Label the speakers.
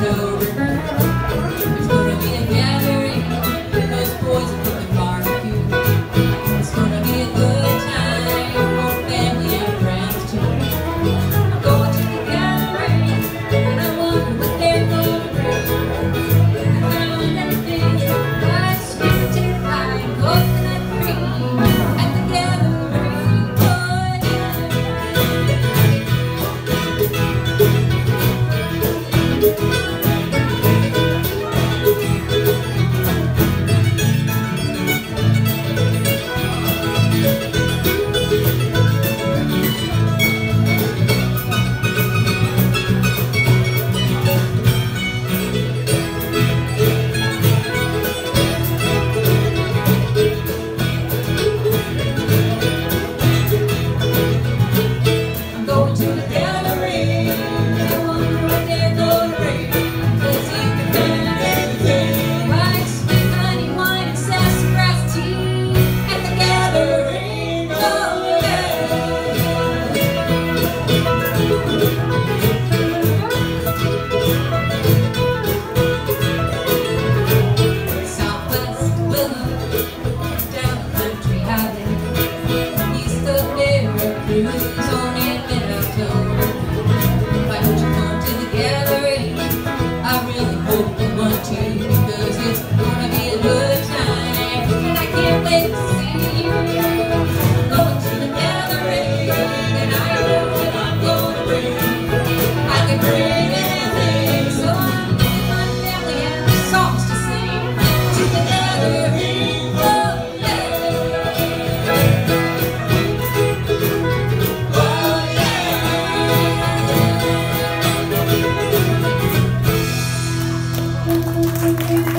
Speaker 1: October Música